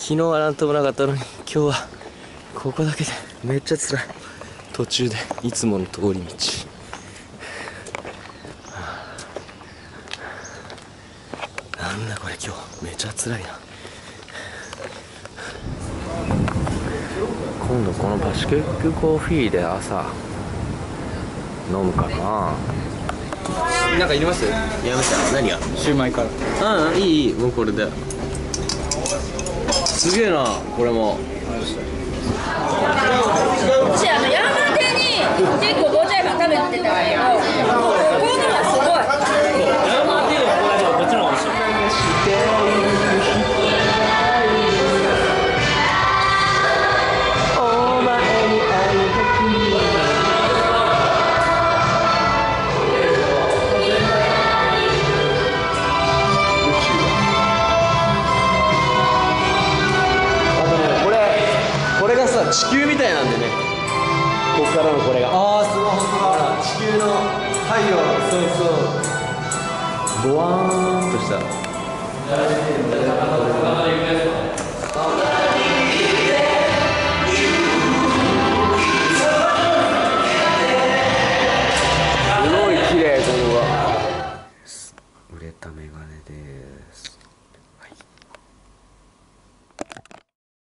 昨日はなんともなかったのに今日はここだけで。めっちゃ辛い。途中でいつもの通り道。なんだこれ今日。めちゃ辛いな。今度このパシフィックコーヒーで朝飲むかな。なんか入れます？やめた何が？シューマイから。うんいいいいもうこれですげえなこれも。私あの山手に結構ゴジャイバ食べてたけどここのはすごい。あがさ地球みたいなんでね。こっからのこれが。ああすごい。本当だ地球の太陽そうそう。ボワーンとした。すごい綺麗ここが売れたメガネです